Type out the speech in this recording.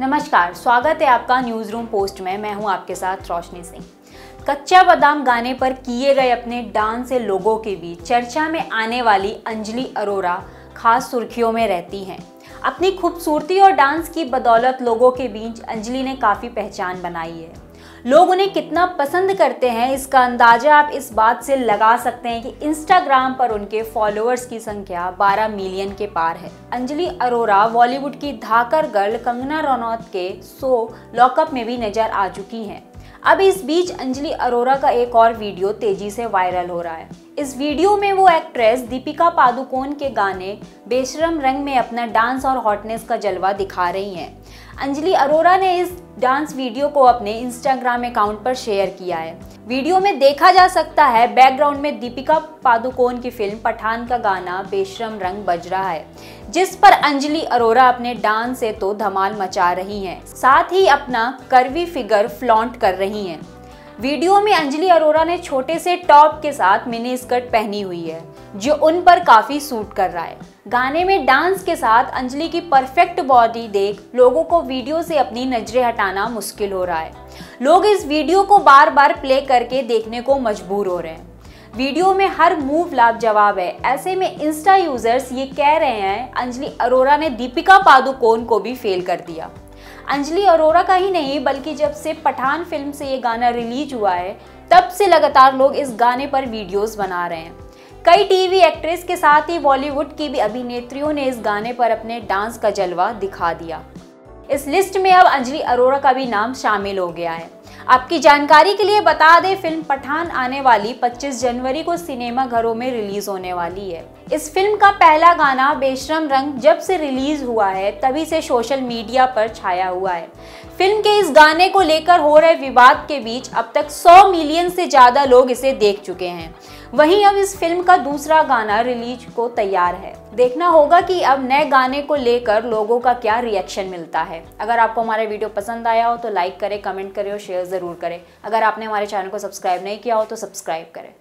नमस्कार, स्वागत है आपका न्यूज़ रूम पोस्ट में। मैं हूँ आपके साथ रोशनी सिंह। कच्चा बादाम गाने पर किए गए अपने डांस से लोगों के बीच चर्चा में आने वाली अंजलि अरोरा खास सुर्खियों में रहती हैं। अपनी खूबसूरती और डांस की बदौलत लोगों के बीच अंजलि ने काफ़ी पहचान बनाई है। लोग उन्हें कितना पसंद करते हैं, इसका अंदाज़ा आप इस बात से लगा सकते हैं कि इंस्टाग्राम पर उनके फॉलोअर्स की संख्या 12 मिलियन के पार है। अंजलि अरोरा बॉलीवुड की धाकर गर्ल कंगना रनौत के शो लॉकअप में भी नज़र आ चुकी हैं। अब इस बीच अंजलि अरोरा का एक और वीडियो तेज़ी से वायरल हो रहा है। इस वीडियो में वो एक्ट्रेस दीपिका पादुकोण के गाने बेशरम रंग में अपना डांस और हॉटनेस का जलवा दिखा रही हैं। अंजलि अरोरा ने इस डांस वीडियो को अपने इंस्टाग्राम अकाउंट पर शेयर किया है। वीडियो में देखा जा सकता है, बैकग्राउंड में दीपिका पादुकोण की फ़िल्म पठान का गाना बेशरम रंग बज रहा है, जिस पर अंजलि अरोरा अपने डांस से तो धमाल मचा रही हैं। साथ ही अपना करवी फिगर फ्लॉन्ट कर रही हैं। वीडियो में अंजलि अरोरा ने छोटे से टॉप के साथ मिनी स्कर्ट पहनी हुई है, जो उन पर काफ़ी सूट कर रहा है। गाने में डांस के साथ अंजलि की परफेक्ट बॉडी देख लोगों को वीडियो से अपनी नज़रें हटाना मुश्किल हो रहा है। लोग इस वीडियो को बार बार प्ले करके देखने को मजबूर हो रहे हैं। वीडियो में हर मूव लाजवाब है। ऐसे में इंस्टा यूज़र्स ये कह रहे हैं, अंजलि अरोरा ने दीपिका पादुकोण को भी फेल कर दिया। अंजलि अरोरा का ही नहीं, बल्कि जब से पठान फ़िल्म से ये गाना रिलीज़ हुआ है, तब से लगातार लोग इस गाने पर वीडियोस बना रहे हैं। कई टीवी एक्ट्रेस के साथ ही बॉलीवुड की भी अभिनेत्रियों ने इस गाने पर अपने डांस का जलवा दिखा दिया। इस लिस्ट में अब अंजलि अरोरा का भी नाम शामिल हो गया है। आपकी जानकारी के लिए बता दें, फ़िल्म पठान आने वाली 25 जनवरी को सिनेमा घरों में रिलीज़ होने वाली है। इस फ़िल्म का पहला गाना बेशरम रंग जब से रिलीज़ हुआ है, तभी से सोशल मीडिया पर छाया हुआ है। फ़िल्म के इस गाने को लेकर हो रहे विवाद के बीच अब तक 100 मिलियन से ज़्यादा लोग इसे देख चुके हैं। वहीं अब इस फ़िल्म का दूसरा गाना रिलीज़ को तैयार है। देखना होगा कि अब नए गाने को लेकर लोगों का क्या रिएक्शन मिलता है। अगर आपको हमारा वीडियो पसंद आया हो तो लाइक करें कमेंट करें और शेयर ज़रूर करें। अगर आपने हमारे चैनल को सब्सक्राइब नहीं किया हो तो सब्सक्राइब करें।